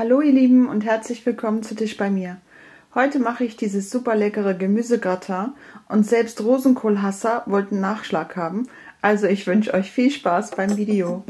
Hallo ihr Lieben und herzlich willkommen zu Tisch bei mir. Heute mache ich dieses super leckere Gemüsegratin und selbst Rosenkohlhasser wollten Nachschlag haben, also ich wünsche euch viel Spaß beim Video.